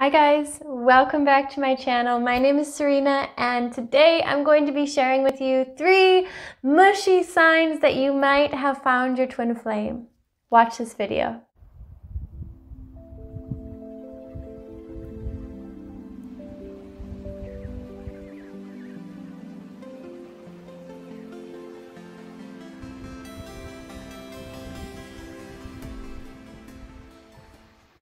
Hi guys, welcome back to my channel. My name is Serena and today I'm going to be sharing with you three mushy signs that you might have found your twin flame. Watch this video.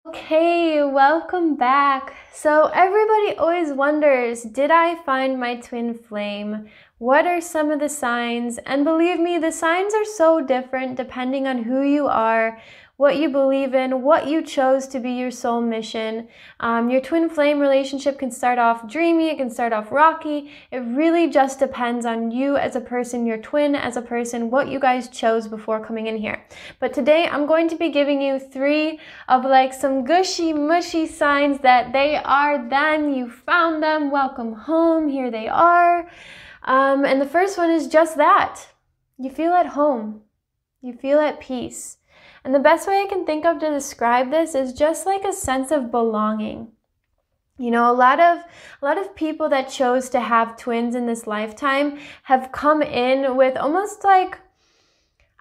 Okay, welcome back. So, everybody always wonders Did I find my twin flame? What are some of the signs? And believe me, the signs are so different depending on who you are, what you believe in, what you chose to be your soul mission. Um, your twin flame relationship can start off dreamy, it can start off rocky. It really just depends on you as a person, your twin as a person, what you guys chose before coming in here. But today I'm going to be giving you three of like some gushy, mushy signs that they are then, you found them, welcome home, here they are. Um, and the first one is just that. You feel at home. You feel at peace. And the best way I can think of to describe this is just like a sense of belonging. You know, a lot of a lot of people that chose to have twins in this lifetime have come in with almost like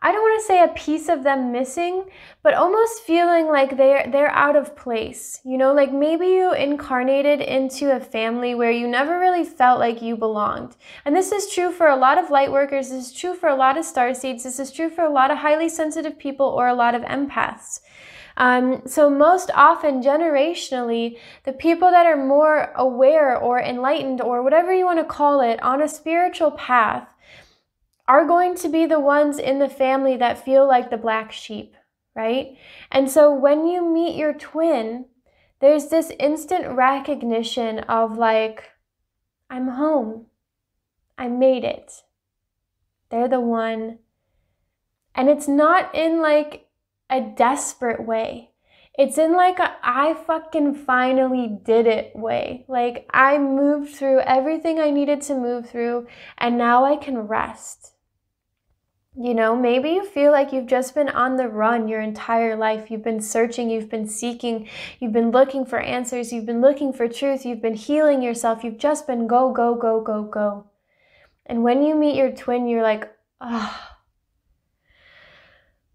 I don't want to say a piece of them missing, but almost feeling like they're they're out of place. You know, like maybe you incarnated into a family where you never really felt like you belonged. And this is true for a lot of light workers, this is true for a lot of star seeds, this is true for a lot of highly sensitive people or a lot of empaths. Um, so, most often, generationally, the people that are more aware or enlightened or whatever you want to call it on a spiritual path are going to be the ones in the family that feel like the black sheep, right? And so when you meet your twin, there's this instant recognition of like, I'm home. I made it. They're the one. And it's not in like a desperate way. It's in like a I fucking finally did it way. Like I moved through everything I needed to move through and now I can rest. You know, maybe you feel like you've just been on the run your entire life. You've been searching, you've been seeking, you've been looking for answers, you've been looking for truth, you've been healing yourself, you've just been go, go, go, go, go. And when you meet your twin, you're like, ah.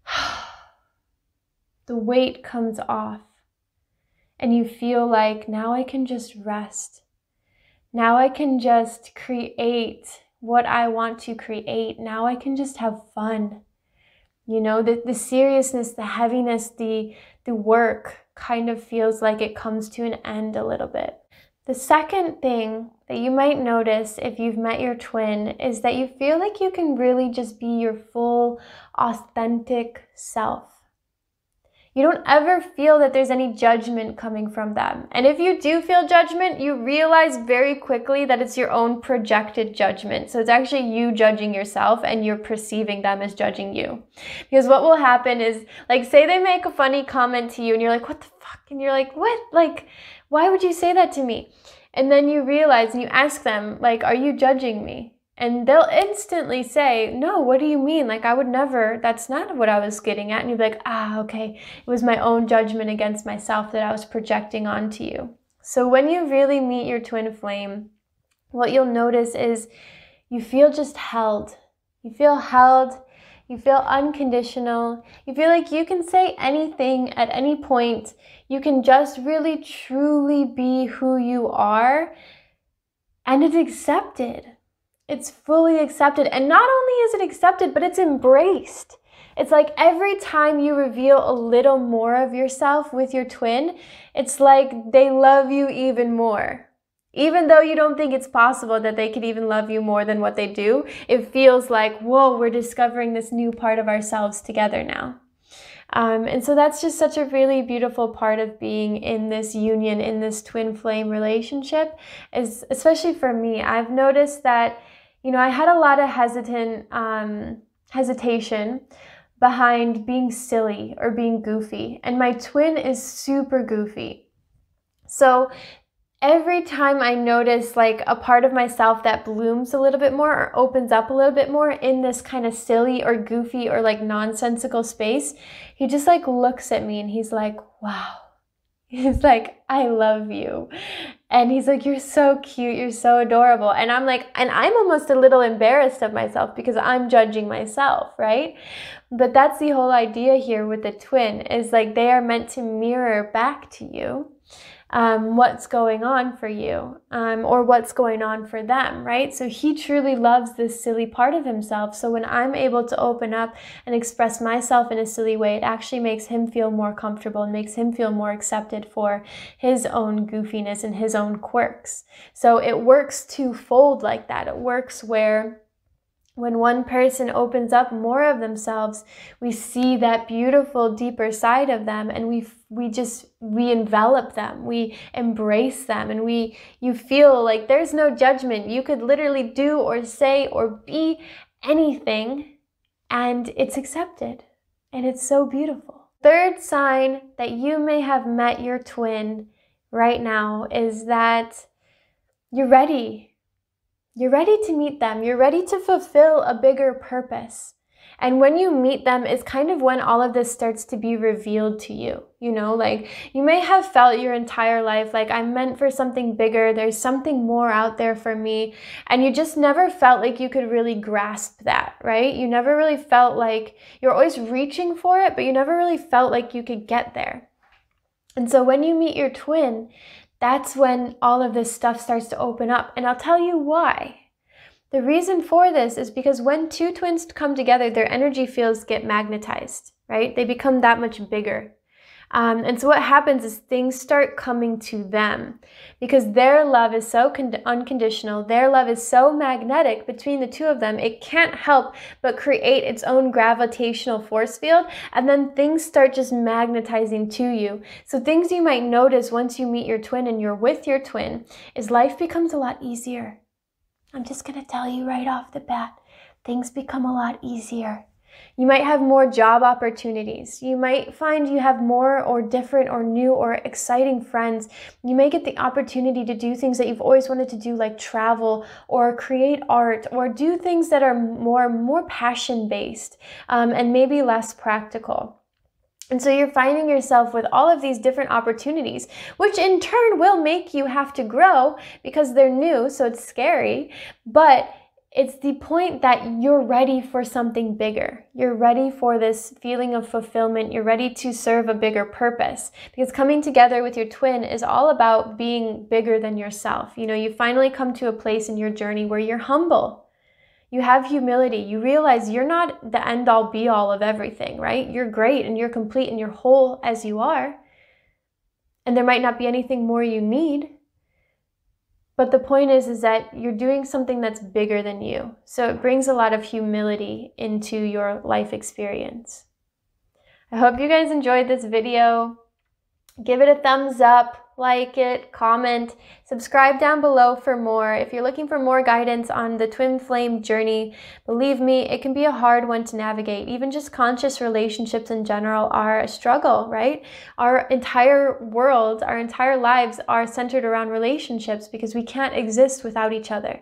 Oh. the weight comes off. And you feel like now I can just rest. Now I can just create what I want to create. Now I can just have fun. You know, the, the seriousness, the heaviness, the, the work kind of feels like it comes to an end a little bit. The second thing that you might notice if you've met your twin is that you feel like you can really just be your full, authentic self. You don't ever feel that there's any judgment coming from them. And if you do feel judgment, you realize very quickly that it's your own projected judgment. So it's actually you judging yourself and you're perceiving them as judging you. Because what will happen is, like, say they make a funny comment to you and you're like, what the fuck? And you're like, what? Like, why would you say that to me? And then you realize and you ask them, like, are you judging me? And they'll instantly say, No, what do you mean? Like, I would never, that's not what I was getting at. And you'd be like, Ah, okay. It was my own judgment against myself that I was projecting onto you. So, when you really meet your twin flame, what you'll notice is you feel just held. You feel held. You feel unconditional. You feel like you can say anything at any point. You can just really truly be who you are. And it's accepted. It's fully accepted. And not only is it accepted, but it's embraced. It's like every time you reveal a little more of yourself with your twin, it's like they love you even more. Even though you don't think it's possible that they could even love you more than what they do, it feels like, whoa, we're discovering this new part of ourselves together now. Um, and so that's just such a really beautiful part of being in this union, in this twin flame relationship, is especially for me. I've noticed that you know, I had a lot of hesitant um, hesitation behind being silly or being goofy, and my twin is super goofy. So every time I notice like a part of myself that blooms a little bit more or opens up a little bit more in this kind of silly or goofy or like nonsensical space, he just like looks at me and he's like, wow, He's like, I love you. And he's like, You're so cute. You're so adorable. And I'm like, and I'm almost a little embarrassed of myself because I'm judging myself, right? But that's the whole idea here with the twin is like they are meant to mirror back to you um, what's going on for you um, or what's going on for them, right? So he truly loves this silly part of himself. So when I'm able to open up and express myself in a silly way, it actually makes him feel more comfortable and makes him feel more accepted for his own goofiness and his own quirks. So it works twofold like that. It works where when one person opens up more of themselves we see that beautiful deeper side of them and we we just we envelop them we embrace them and we you feel like there's no judgment. You could literally do or say or be anything and it's accepted and it's so beautiful. Third sign that you may have met your twin right now is that you're ready you're ready to meet them. You're ready to fulfill a bigger purpose. And when you meet them is kind of when all of this starts to be revealed to you. You know, like you may have felt your entire life like I'm meant for something bigger, there's something more out there for me. And you just never felt like you could really grasp that, right? You never really felt like you're always reaching for it, but you never really felt like you could get there. And so when you meet your twin, that's when all of this stuff starts to open up. And I'll tell you why. The reason for this is because when two twins come together, their energy fields get magnetized, right? They become that much bigger. Um, and so what happens is things start coming to them because their love is so con- unconditional. Their love is so magnetic between the two of them. It can't help but create its own gravitational force field. And then things start just magnetizing to you. So things you might notice once you meet your twin and you're with your twin is life becomes a lot easier. I'm just going to tell you right off the bat, things become a lot easier. You might have more job opportunities. You might find you have more or different or new or exciting friends. You may get the opportunity to do things that you've always wanted to do, like travel or create art or do things that are more, more passion based um, and maybe less practical. And so you're finding yourself with all of these different opportunities, which in turn will make you have to grow because they're new, so it's scary. But it's the point that you're ready for something bigger. You're ready for this feeling of fulfillment. You're ready to serve a bigger purpose. Because coming together with your twin is all about being bigger than yourself. You know, you finally come to a place in your journey where you're humble. You have humility. You realize you're not the end all be all of everything, right? You're great and you're complete and you're whole as you are. And there might not be anything more you need. But the point is is that you're doing something that's bigger than you. So it brings a lot of humility into your life experience. I hope you guys enjoyed this video. Give it a thumbs up like it, comment, subscribe down below for more. If you're looking for more guidance on the twin flame journey, believe me, it can be a hard one to navigate. Even just conscious relationships in general are a struggle, right? Our entire world, our entire lives are centered around relationships because we can't exist without each other.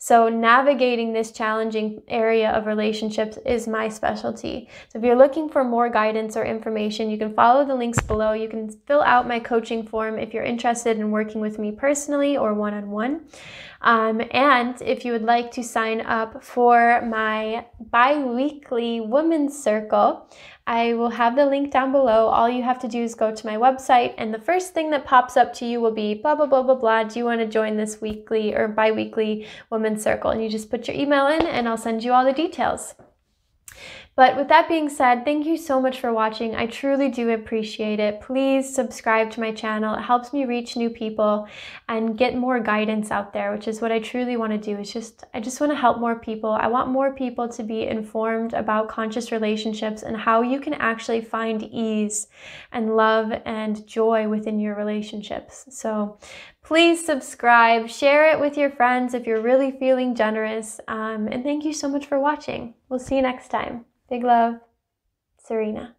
So, navigating this challenging area of relationships is my specialty. So, if you're looking for more guidance or information, you can follow the links below. You can fill out my coaching form if you're interested in working with me personally or one on one. And if you would like to sign up for my bi weekly women's circle, I will have the link down below. All you have to do is go to my website, and the first thing that pops up to you will be blah, blah, blah, blah, blah. Do you want to join this weekly or bi weekly women's circle? And you just put your email in, and I'll send you all the details. But with that being said, thank you so much for watching. I truly do appreciate it. Please subscribe to my channel. It helps me reach new people and get more guidance out there, which is what I truly want to do. It's just I just want to help more people. I want more people to be informed about conscious relationships and how you can actually find ease and love and joy within your relationships. So please subscribe, share it with your friends if you're really feeling generous. Um, and thank you so much for watching. We'll see you next time. Big love, Serena.